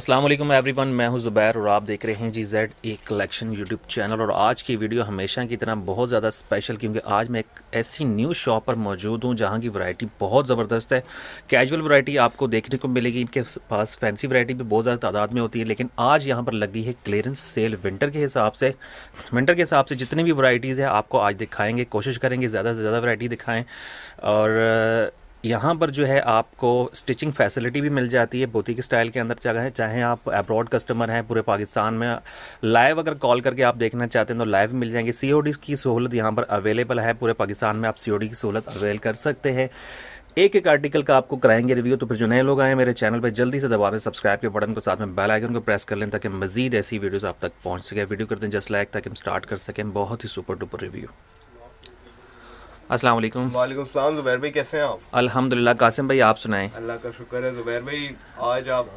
अस्सलाम वालेकुम एवरीवन, मैं हूँ ज़ुबैर और आप देख रहे हैं G Z A collection YouTube channel. और आज की वीडियो हमेशा की तरह बहुत ज़्यादा स्पेशल क्योंकि आज मैं एक ऐसी न्यू शॉप पर मौजूद हूँ जहाँ की वैरायटी बहुत ज़बरदस्त है। कैजुअल वैरायटी आपको देखने को मिलेगी, इनके पास फैंसी वैरायटी भी बहुत ज़्यादा तादाद में होती है, लेकिन आज यहाँ पर लगी है क्लियरेंस सेल विंटर के हिसाब से। विंटर के हिसाब से जितनी भी वराइटीज़ है, आपको आज दिखाएँगे, कोशिश करेंगे ज़्यादा से ज़्यादा वरायटी दिखाएँ। और यहाँ पर जो है आपको स्टिचिंग फैसिलिटी भी मिल जाती है बोतिक स्टाइल के अंदर जगह है, चाहे आप अब्रॉड कस्टमर हैं, पूरे पाकिस्तान में लाइव अगर कॉल करके आप देखना चाहते हैं तो लाइव मिल जाएँगे। सीओडी की सहूलत यहाँ पर अवेलेबल है, पूरे पाकिस्तान में आप सीओडी की सहूलत अवेल कर सकते हैं। एक एक आर्टिकल का आपको कराएँगे रिव्यू तो फिर जो नए लोग आए मेरे चैनल पर जल्दी से दबा दें सब्सक्राइब के बटन को, साथ में बेल आइकन को प्रेस कर लें ताकि मजीद ऐसी वीडियोस आप तक पहुँच सके। वीडियो करते हैं जस्ट लाइक ताकि हम स्टार्ट कर सकें। बहुत ही सुपर डुपर रिव्यू अस्सलाम वालेकुम। वालेकुम सलाम जुबैर भाई कैसे हैं आप? अल्हम्दुलिल्लाह कासिम भाई आप सुनाएँ। अल्लाह का शुक्र है जुबैर भाई आज आप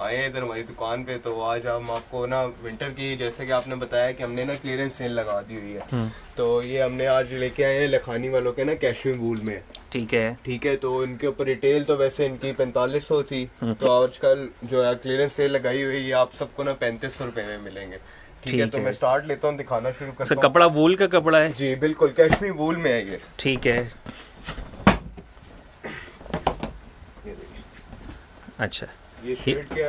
आए हैं इधर हमारी दुकान पे तो आज हम आपको ना विंटर की जैसे कि आपने बताया कि हमने ना क्लियरेंस सेल लगा दी हुई है। हम्म। तो ये हमने आज लेके आए हैं लखानी वालों के ना कैशमी वूल में। ठीक है। ठीक है तो इनके ऊपर रिटेल तो वैसे इनकी पैंतालीस सौ थी हम्म। तो आजकल जो है क्लियरेंस सेल लगाई हुई है आप सबको ना पैंतीस सौ रुपए में मिलेंगे। ठीक है तो मैं स्टार्ट लेता हूँ दिखाना शुरू करता हूँ। कपड़ा वूल का कपड़ा है? जी बिल्कुल कैशमी वूल में है ये। ठीक है। अच्छा। ये शर्ट के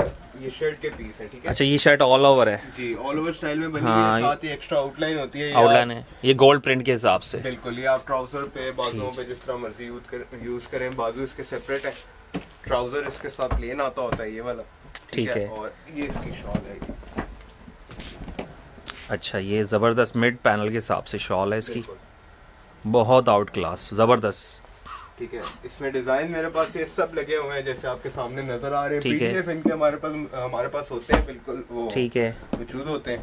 ये शर्ट के पीस है ठीक है? अच्छा ये शर्ट ऑल ओवर है। जी ऑल ओवर स्टाइल में बनी हाँ, है साथ ही एक्स्ट्रा आउटलाइन होती है आउटलाइन है। ये गोल्ड प्रिंट के हिसाब से। बिल्कुल ये आप ट्राउज़र पे बाजुओं पे जिस तरह मर्ज़ी यूज़ कर यूज़ करें बाजू इसके सेपरेट है। ट्राउज़र इसके साथ प्लेन आता होता है ये वाला। ठीक है। और ये इसकी शॉल है। अच्छा ये ज़बरदस्त मिड पैनल के हिसाब से शॉल है इसकी। बहुत आउट क्लास ज़बरदस्त। ठीक है इसमें डिज़ाइन मेरे पास ये सब लगे हुए हैं जैसे आपके सामने नज़र आ रहे हैं। ठीक है। पीडीएफ इनके हमारे पास हमारे पास होते हैं बिल्कुल वो ठीक है। मौजूद होते हैं।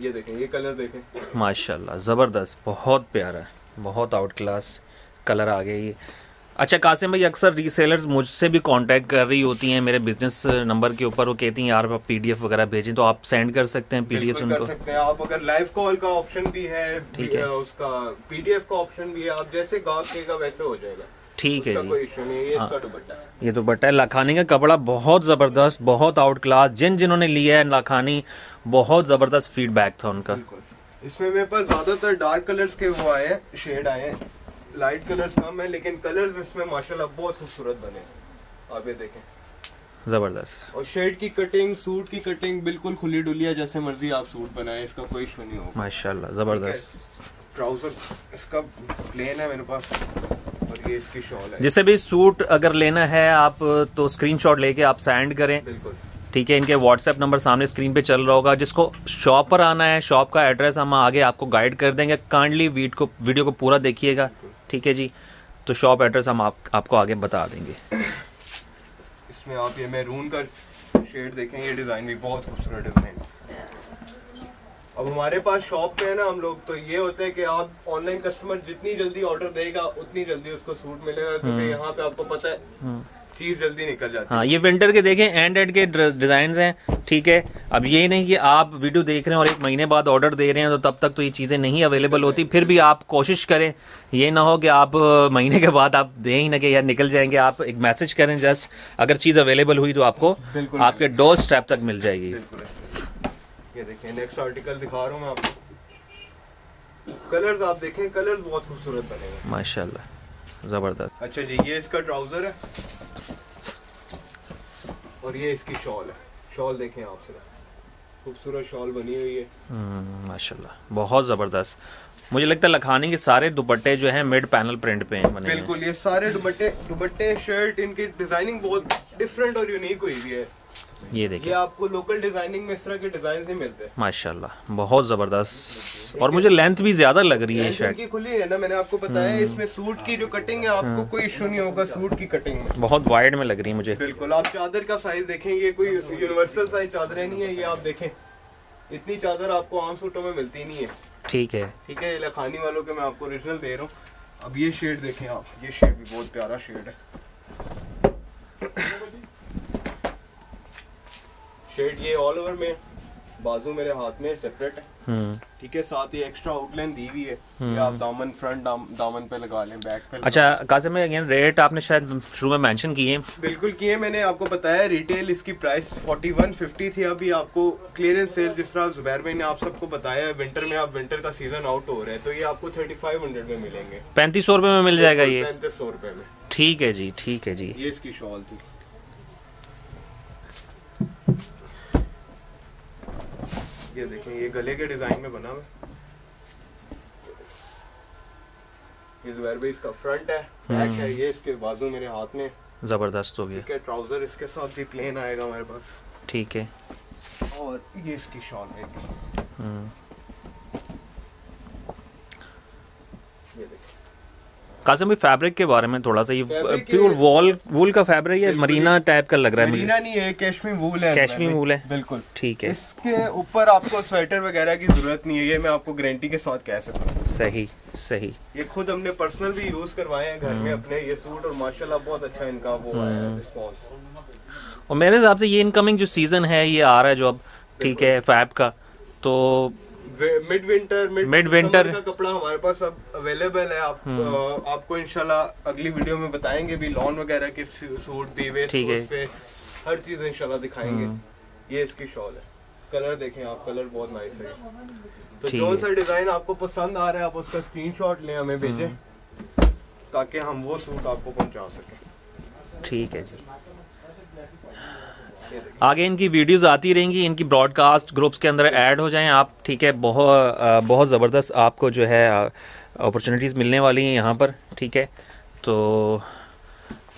ये देखें ये कलर देखें। माशाल्लाह ज़बरदस्त बहुत प्यारा है बहुत आउट क्लास कलर आ गया ये। अच्छा कासिम भाई अक्सर रीसेलर्स मुझसे भी कांटेक्ट कर रही होती हैं मेरे बिज़नेस नंबर के ऊपर वो कहती हैं यार आप पीडीएफ वगैरह भेजें तो आप सेंड कर सकते हैं पीडीएफ बिल्कुल कर उनको। सकते हैं। आप अगर लाइव कॉल का ऑप्शन भी है ठीक है। उसका पीडीएफ का ऑप्शन भी है आप जैसे गाहक कहेगा वैसे हो जाएगा। ठीक है जी। इशू है ये दुपट्टा है। लाखानी का कपड़ा बहुत ज़बरदस्त बहुत आउट क्लास जिन जिन्होंने लिया है लाखानी बहुत ज़बरदस्त फीडबैक था उनका। इसमें मेरे पास ज़्यादातर डार्क कलर्स के वो आए हैं शेड आए हैं। लाइट कलर्स कम है लेकिन कलर्स इसमें माशाल्लाह बहुत खूबसूरत बने आप ये देखें। ज़बरदस्त। और शेड की कटिंग सूट की कटिंग बिल्कुल खुली डुलिया जैसे मर्ज़ी आप सूट बनाए इसका कोई इशू नहीं होगा। माशाल्लाह ज़बरदस्त। ट्राउज़र इसका प्लेन है मेरे पास और ये इसकी शॉल है। जिसे भी सूट अगर लेना है आप तो स्क्रीनशॉट लेके आप सेंड करें। बिल्कुल। ठीक है इनके व्हाट्सएप नंबर सामने स्क्रीन पे चल रहा होगा। जिसको शॉप पर आना है शॉप का एड्रेस हम आगे आपको गाइड कर देंगे। काइंडली वीडियो को पूरा देखिएगा। ठीक है जी? तो शॉप एड्रेस हम आप, आपको आगे बता देंगे। इसमें आप ये मैरून का शेड देखें ये डिज़ाइन भी बहुत खूबसूरत डिज़ाइन अब हमारे पास शॉप पे है ना हम लोग तो ये होते है कि आप ऑनलाइन कस्टमर जितनी जल्दी ऑर्डर देगा उतनी जल्दी उसको सूट मिलेगा क्योंकि यहाँ पे आपको पता है चीज़ जल्दी निकल जाती है हाँ। ये विंटर के देखें एंड एंड के डिज़ाइन हैं ठीक है? अब ये नहीं कि आप वीडियो देख रहे हैं और एक महीने बाद ऑर्डर दे रहे हैं तो तब तक तो ये चीज़ें नहीं अवेलेबल होती। फिर भी आप कोशिश करें ये ना हो कि आप महीने के बाद आप दें ही ना कि यार निकल जाएँगे आप एक मैसेज करें जस्ट अगर चीज़ अवेलेबल हुई तो आपको आपके डोर स्टेप तक मिल जाएगी। बिल्कुल ये देखें नेक्स्ट आर्टिकल दिखा रहा हूँ मैं आपको। कलर्स आप देखें कलर्स बहुत खूबसूरत बनेंगे माशाल्लाह ज़बरदस्त। अच्छा जी ये इसका ट्राउज़र है। और ये इसकी शॉल है। शॉल देखें आप जरा। खूबसूरत शॉल बनी हुई है। हम्म, माशाल्लाह बहुत ज़बरदस्त। मुझे लगता है लखानी के सारे दुपट्टे जो हैं मिड पैनल प्रिंट पे हैं। बने बिल्कुल ये सारे दुपट्टे दुपट्टे शर्ट इनकी डिज़ाइनिंग बहुत डिफरेंट और यूनिक हुई हुई है। ये ये देखिए आपको लोकल डिज़ाइनिंग में इस तरह के डिज़ाइन नहीं मिलते। माशाल्लाह बहुत ज़बरदस्त। और मुझे लेंथ भी ज़्यादा लग रही है इनकी खुली है ना मैंने आपको बताया इसमें सूट की जो कटिंग है आपको कोई इशू नहीं होगा सूट की कटिंग में। बहुत वाइड में लग रही है मुझे। बिल्कुल आप चादर का साइज़ देखें ये कोई यूनिवर्सल साइज़ चादरें नहीं है ये आप देखें। इतनी चादर आपको आम सूटों में मिलती नहीं है। ठीक है। ठीक है लखानी वालों के मैं आपको ओरिजिनल दे रहा हूँ। अब ये शेड देखें आप ये शेड भी बहुत प्यारा शेड है। शेड ये ऑल ओवर में बाजू मेरे हाथ में सेपरेट है। हम्म। ठीक है साथ ही एक्स्ट्रा आउटलाइन दी हुई है। ये आप दामन फ्रंट दाम, दामन पे लगा लें बैक पे अच्छा कासिम भाई अगेन रेट आपने शायद शुरू में मेंशन किए हैं। बिल्कुल किए मैंने आपको बताया रिटेल इसकी प्राइस 4150 थी। अभी आपको क्लियरेंस सेल जिस तरह जुबैर भाई ने आप सबको बताया है विंटर में आप विंटर का सीज़न आउट हो रहा है तो ये आपको 3500 में मिलेंगे। पैंतीस सौ में मिल जाएगा ये। पैंतीस सौ में। ठीक है जी ठीक है जी। ये इसकी शॉल थी। ये देखें ये गले के डिज़ाइन में बना हुआ है। ये जुबैर भाई इसका फ्रंट है बैक है ये इसके बाजू मेरे हाथ में। ज़बरदस्त हो गया। ठीक है ट्राउज़र इसके साथ भी प्लेन आएगा हमारे पास। ठीक है। और ये इसकी शॉल रहेगी हम्म। ये देखें कासिम भाई फैब्रिक के बारे में थोड़ा सा ये प्योर वॉल वूल का फैब्रिक है मरीना टाइप का लग रहा है मरीना नहीं है कैश्मीर वूल है कैश्मीर वूल है। बिल्कुल। ठीक है। इसके ऊपर आपको स्वेटर वगैरह की ज़रूरत नहीं है ये मैं आपको गारंटी के साथ कह सकता हूँ। सही सही। ये खुद हमने पर्सनल भी यूज़ करवाए हैं घर में अपने ये सूट और माशाल्लाह बहुत अच्छा इनका वो आया है रिस्पॉन्स और मेरे हिसाब से ये इनकमिंग जो सीज़न है ये आ रहा है जो अब ठीक है फैब का तो मिड विंटर Mid winter- का कपड़ा हमारे पास अब अवेलेबल है। आप अ, आपको इंशाल्लाह अगली वीडियो में बताएँगे भी लॉन वगैरह के सूट भी ठीक है। पे हर चीज़ इंशाल्लाह दिखाएँगे। ये इसकी शॉल है। कलर देखें आप कलर बहुत नाइस है। तो जो सा डिज़ाइन आपको पसंद आ रहा है आप उसका स्क्रीनशॉट लें हमें भेजें ताकि हम वो सूट आपको पहुँचा सकें। ठीक है जी। आगे इनकी वीडियोस आती रहेंगी इनकी ब्रॉडकास्ट ग्रुप्स के अंदर ऐड हो जाएँ। आप ठीक है बहुत बहुत ज़बरदस्त आपको जो है अपॉर्चुनिटीज़ मिलने वाली हैं यहाँ पर ठीक है? तो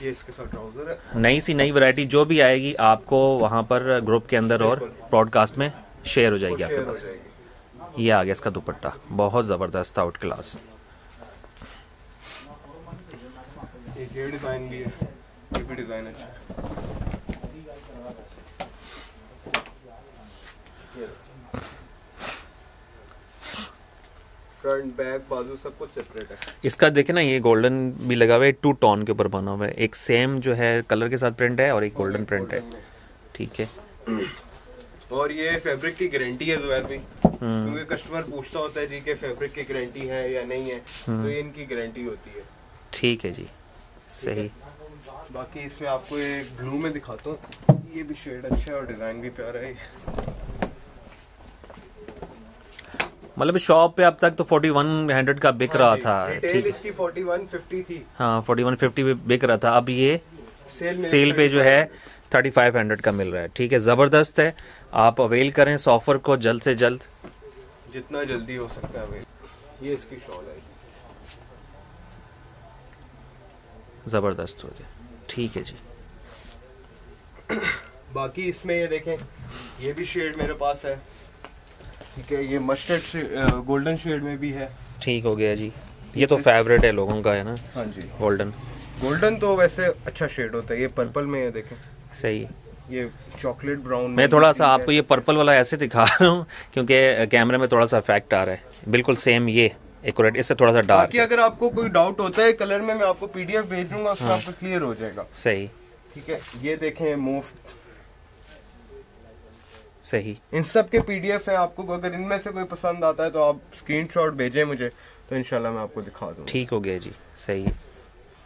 ये इसके साथ ट्राउज़र है। नई सी नई वैरायटी जो भी आएगी आपको वहाँ पर ग्रुप के अंदर और ब्रॉडकास्ट में शेयर हो जाएगी आपके पास। ये आ गया इसका दुपट्टा। बहुत ज़बरदस्त आउट क्लास ये डिज़ाइन भी है। ये भी डिज़ाइन अच्छा फ्रंट बैक बाजू सब कुछ सेपरेट है। इसका देखे ना ये गोल्डन भी लगा हुआ है टू टोन के ऊपर बना हुआ है। एक सेम जो है कलर के साथ प्रिंट है और एक गोल्डन प्रिंट है। ठीक है। और ये फैब्रिक की गारंटी है जुबैर भाई। हम्म। क्योंकि कस्टमर पूछता होता है जी कि फैब्रिक की गारंटी है या नहीं है तो ये इनकी गारंटी होती है। ठीक है जी। सही। बाकी इसमें आपको ये ब्लू में दिखाता हूँ। ये भी शेड अच्छा है और डिज़ाइन भी प्यारा है। मतलब शॉप पे अब तक तो फोर्टी वन हंड्रेड का बिक रहा था। रिटेल इसकी 4150 थी। हाँ फोर्टी वन फिफ्टी पे बिक रहा था। अब ये सेल सेल पे जो है थर्टी फाइव हंड्रेड का मिल रहा है। ठीक है ज़बरदस्त है। आप अवेल करें इस ऑफ़र को जल्द से जल्द। जितना जल्दी हो सकता है भाई ये इसकी शॉल है। ज़बरदस्त हो जाए। ठीक है जी। बाकी इसमें ये देखें ये भी शेड मेरे पास है। ठीक है ये मस्टर्ड गोल्डन शेड में भी है। ठीक हो गया जी। ये तो फेवरेट है लोगों का है ना? हाँ जी। गोल्डन गोल्डन तो वैसे अच्छा शेड होता है। ये पर्पल में है देखें। सही। ये चॉकलेट ब्राउन मैं थोड़ा सा आपको ये पर्पल वाला ऐसे दिखा रहा हूँ क्योंकि कैमरे में थोड़ा सा इफ़ेक्ट आ रहा है। बिल्कुल सेम ये एक्यूरेट इससे थोड़ा सा डार्क बाकी अगर आपको कोई डाउट होता है कलर में मैं आपको पीडीएफ भेज दूँगा उसमें हाँ। आपको क्लियर हो जाएगा। सही। ठीक है ये देखें मूव सही। इन सब के पीडीएफ है आपको अगर इनमें से कोई पसंद आता है तो आप स्क्रीनशॉट भेजें मुझे तो इंशाल्लाह मैं आपको दिखा दूँगा। ठीक हो गया जी सही।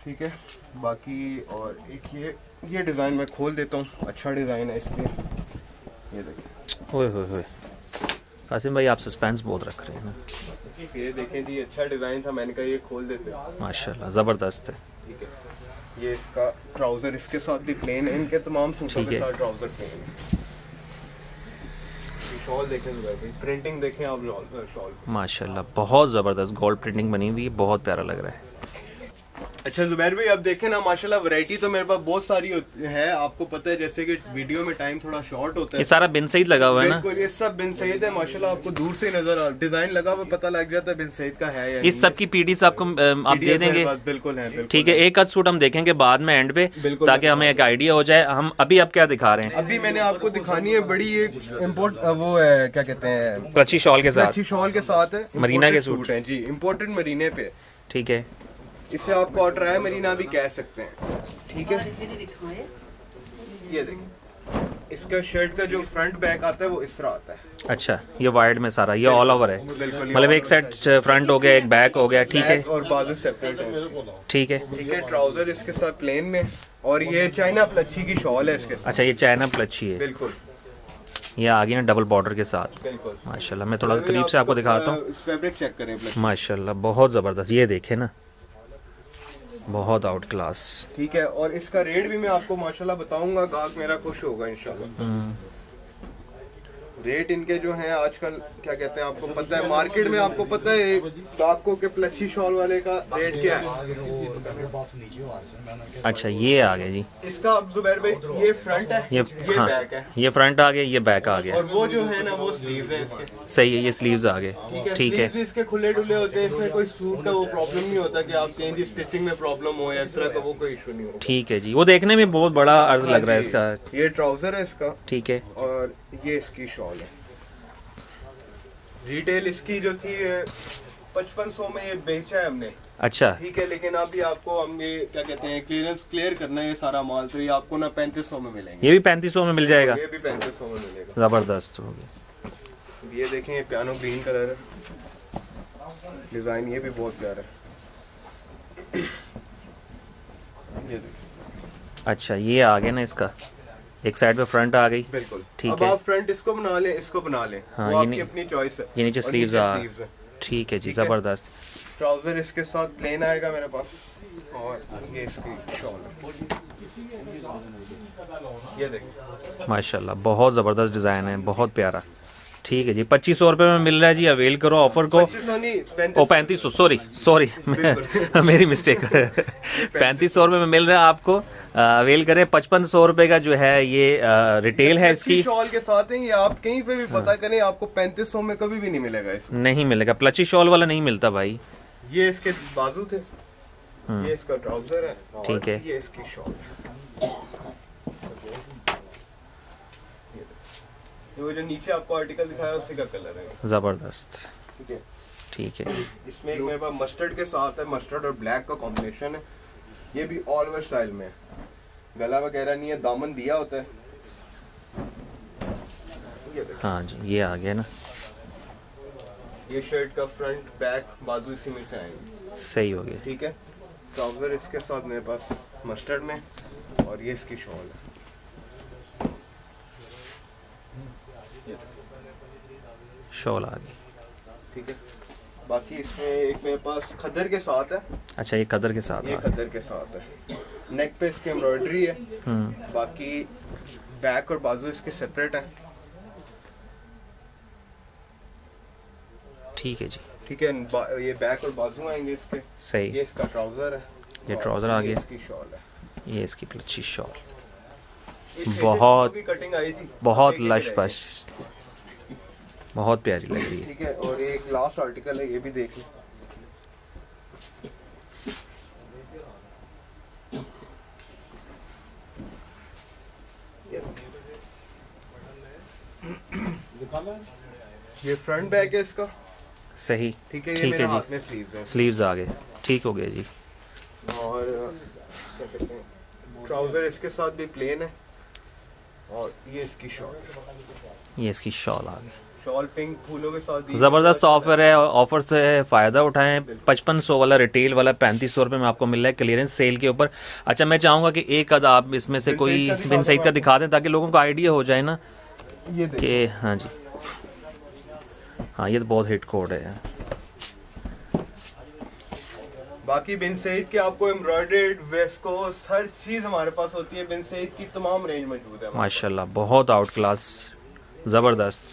ठीक है बाकी और एक ये ये डिज़ाइन मैं खोल देता हूँ अच्छा डिज़ाइन है इसलिए। ये देखिए। ओए होए होए कासिम भाई आप सस्पेंस बहुत रख रहे हैं ना। ये देखें जी अच्छा डिज़ाइन था मैंने कहा ये खोल देते हैं। माशाल्लाह ज़बरदस्त है। ठीक है ये इसका ट्राउज़र इसके साथ भी प्लेन है इनके तमाम सूटों के साथ ट्राउज़र प्लेन है। शॉल देखें जुबैर भाई प्रिंटिंग देखें आप शॉल माशाल्लाह, बहुत ज़बरदस्त गोल्ड प्रिंटिंग बनी हुई है, बहुत प्यारा लग रहा है। अच्छा जुबैर भाई अब देखें ना माशाल्लाह वैरायटी तो मेरे पास बहुत सारी है आपको पता है जैसे कि वीडियो में टाइम थोड़ा शॉर्ट होता है। ये सारा बिन सईद लगा हुआ है ना? बिल्कुल ये सब बिन सईद है माशाल्लाह आपको दूर से नज़र आ डिज़ाइन लगा हुआ पता लग जाता है बिन सईद का है या इस सब की पीडीएस आपको आप दे देंगे बिल्कुल है ठीक है एक आध सूट हम देखेंगे बाद में एंड पे ताकि हमें एक आइडिया हो जाए। हम अभी आप क्या दिखा रहे हैं? अभी मैंने आपको दिखानी है बड़ी एक इम्पोर्ट वो है क्या कहते हैं? कच्ची शॉल के साथ। शॉल के साथ है। मरीना के सूट। है जी इम्पोर्टेड मरीने पे। ठीक है। इसे आप कॉटराय मरीना भी कह सकते हैं। ठीक है? ये देखिए। इसका शर्ट का जो फ्रंट बैक आता है वो इस तरह आता है। अच्छा ये वाइड में सारा ये ऑल ओवर है। मतलब एक साइड फ्रंट हो। गया एक बैक हो गया ठीक है? और बाजू सेपरेट है ठीक है। ठीक है ट्राउज़र इसके साथ प्लेन में और ये चाइना प्लच्छी की शॉल है इसके साथ। अच्छा ये चाइना प्लच्छी है। बिल्कुल। ये आ गई ना डबल बॉर्डर के साथ। माशाल्लाह मैं थोड़ा करीब से आपको दिखाता हूँ। माशाल्लाह बहुत ज़बरदस्त। ये देखे ना। बहुत आउट क्लास ठीक है और इसका रेट भी मैं आपको माशाल्लाह बताऊँगा गाहक मेरा खुश होगा इंशाल्लाह। हम्म, रेट इनके जो हैं आजकल क्या कहते हैं आपको पता है मार्केट में आपको पता है गाहकों के प्लच्छी शॉल वाले का रेट क्या है? अच्छा ये आ गया जी। इसका अब जुबैर भाई ये फ्रंट है ये ये हाँ बैक है। ये फ्रंट आ गया ये बैक आ गया। और वो जो है ना वो स्लीव्स है इसके। सही है ये स्लीव्स आ गए। ठीक है है। इसके खुले डुले होते हैं इसमें कोई सूट का वो प्रॉब्लम नहीं होता कि आप कहीं स्टिचिंग में प्रॉब्लम हो या इस तरह का वो कोई इशू नहीं होगा ठीक है जी। वो देखने में बहुत बड़ा अर्ज़ लग रहा है इसका। ये ट्राउज़र है इसका। ठीक है। और ये इसकी शॉल है। रिटेल इसकी जो थी पचपन सौ में ये बेचा है हमने। अच्छा। ठीक है लेकिन अभी आपको हम ये क्या कहते हैं क्लियरेंस क्लियर करना है ये सारा माल तो ये आपको ना पैंतीस सौ में मिलेंगे। ये भी पैंतीस सौ में मिल जाएगा? ये भी पैंतीस सौ में मिलेगा। ज़बरदस्त हो गया। ये देखें ये पियानो ग्रीन कलर है। डिज़ाइन ये भी बहुत प्यारा है। ये देखिए अच्छा ये आ गया ना इसका। एक साइड पे फ्रंट आ गई। बिल्कुल। ठीक अब है। आप फ्रंट इसको बना लें इसको बना लें। हाँ, वो ये आपकी अपनी चॉइस है। ये नीचे स्लीव्स आ- ठीक है जी ज़बरदस्त। ट्राउज़र इसके साथ प्लेन आएगा मेरे पास। और ये इसकी शॉल ये देखिए। माशाल्लाह बहुत ज़बरदस्त डिज़ाइन है बहुत प्यारा। ठीक है जी। पच्चीस सौ रुपये में मिल रहा है जी अवेल करो ऑफ़र को। ओ पैंतीस सौ सॉरी सॉरी मेरी मिस्टेक पैंतीस सौ रुपये में मिल रहा है आपको अवेल करें। पचपन सौ रुपये का जो है ये रिटेल है इसकी। शॉल के साथ है ये आप कहीं पे भी पता करें आपको पैंतीस सौ में कभी भी नहीं मिलेगा नहीं मिलेगा। प्लची शॉल वाला नहीं मिलता भाई। ये इसके बाजू थे। ये इसका ट्राउज़र है ठीक है। ये इसकी शॉल वो जो नीचे आपको आर्टिकल दिखाया उसी का कलर है। ज़बरदस्त। ठीक है? ठीक है। इसमें एक मेरे पास मस्टर्ड के साथ है मस्टर्ड और ब्लैक का कॉम्बिनेशन है। ये भी ऑल ओवर स्टाइल में है। गला वगैरह नहीं है दामन दिया होता है। हाँ जी ये आ गया ना। ये शर्ट का फ्रंट बैक बाजू इसी में से आएँगे। सही हो गया। ठीक है? ट्राउज़र इसके साथ मेरे पास मस्टर्ड में और ये इसकी शॉल है। शॉल आ गई। ठीक है। बाकी इसमें एक मेरे पास खदर के साथ है। अच्छा ये कदर के साथ ये खदर के साथ है। नेक पे इसकी एम्ब्रॉयडरी है। हम्म। बाकी बैक और बाजू इसके सेपरेट है। ठीक है जी। ठीक है ये बैक और बाजू आएँगे इसके। सही। ये इसका ट्राउज़र है। ये ट्राउज़र आ गया। इसकी शॉल है। ये इसकी प्लची शॉल बहुत- कटिंग आई थी। बहुत लश पश बहुत प्यारी लग रही है। ठीक है और एक लास्ट आर्टिकल है ये भी देख लो। ये ये फ्रंट बैक है इसका। सही। ठीक है ठीक मेरे है जी। हाथ स्लीव्स स्लीव्स आ गए। ठीक हो गया जी। और क्या कहते हैं ट्राउज़र इसके साथ भी प्लेन है। और ये इसकी शॉल ये इसकी शॉल आ गई। शॉल पिंक फूलों के साथ ज़बरदस्त ऑफ़र है ऑफ़र से फ़ायदा उठाएँ। पचपन सौ वाला रिटेल वाला पैंतीस सौ रुपये में आपको मिल रहा है क्लियरेंस सेल के ऊपर। अच्छा मैं चाहूँगा कि एक अद आप इसमें से कोई बिन सईद का दिखा दें ताकि लोगों को आइडिया हो जाए ना ये कि हाँ जी। हाँ ये तो बहुत हिट कोड है बाकी बिन सईद के आपको एम्ब्रॉयडर्ड, वेस्कोस, हर चीज़ हमारे पास होती है बिन सईद की तमाम रेंज मौजूद है माशाल्लाह, बहुत आउट क्लास ज़बरदस्त।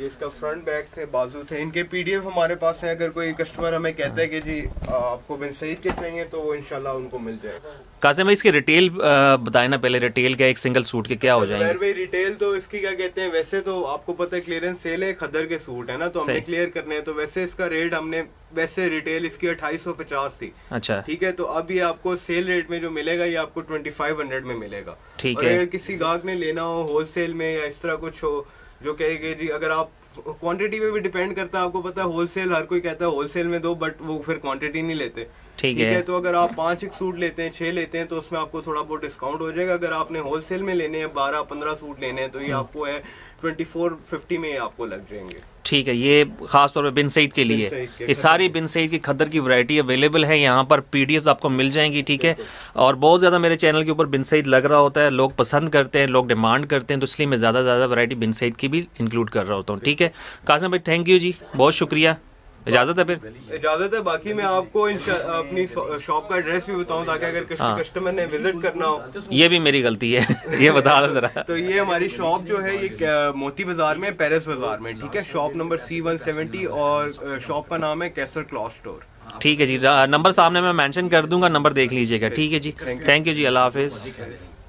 ये इसका फ्रंट बैक थे बाजू थे। इनके पीडीएफ हमारे पास है। अगर कोई कस्टमर हमें कहता है कि जी आपको बिन सईद के चाहिए तो वो इंशाल्लाह उनको मिल जाएगा। कासिम भाई इसकी रिटेल बताएँ ना पहले रिटेल क्या एक सिंगल सूट के क्या हो जुबैर जाएँगे? भाई रिटेल तो इसकी क्या कहते हैं वैसे तो आपको पता है क्लियरेंस सेल है खदर के सूट है ना तो हमने क्लियर करने हैं। तो वैसे इसका रेट हमने वैसे रिटेल इसकी अट्ठाईस सौ पचास थी। अच्छा। ठीक है तो अब ये आपको सेल रेट में जो मिलेगा ये आपको ट्वेंटी फाइव हंड्रेड में मिलेगा। ठीक है। अगर किसी गाहक ने लेना हो होलसेल में या इस तरह कुछ हो जो कहेगी जी अगर आप क्वांटिटी पे भी डिपेंड करता है आपको पता है होलसेल हर कोई कहता है होलसेल में दो बट वो फिर क्वांटिटी नहीं लेते। ठीक है। तो अगर आप पाँच एक सूट लेते हैं छह लेते हैं तो उसमें आपको थोड़ा बहुत डिस्काउंट हो जाएगा। अगर आपने होलसेल में लेने हैं बारह पंद्रह सूट लेने हैं तो ये आपको है ट्वेंटी फोर फिफ्टी में आपको लग जाएँगे। ठीक है ये खास तौर पे बिन सईद के लिए। के ये सारी बिन सईद की खदर की वैरायटी अवेलेबल है यहाँ पर पीडीएफ्स आपको मिल जाएँगी ठीक है। और बहुत ज़्यादा मेरे चैनल के ऊपर बिन सईद लग रहा होता है लोग पसंद करते हैं लोग डिमांड करते हैं तो इसलिए मैं ज़्यादा से ज़्यादा वैरायटी बिन सईद की भी इंक्लूड कर रहा होता हूँ ठीक है। कासम भाई थैंक यू जी बहुत शुक्रिया। इजाज़त है फिर? इजाज़त है बाकी मैं आपको अपनी शॉप का एड्रेस भी बताऊँ ताकि अगर किसी हाँ। कस्टमर ने विज़िट करना हो। ये भी मेरी गलती है ये बता दो ज़रा। तो ये हमारी शॉप जो है ये मोती बाज़ार में पेरिस बाज़ार में ठीक है? Shop number C one seventy और शॉप का नाम है कैसर क्लॉथ स्टोर ठीक है जी नंबर सामने मैं मेंशन कर दूँगा नंबर देख लीजिएगा ठीक है जी? थैंक यू जी अल्लाह हाफिज़।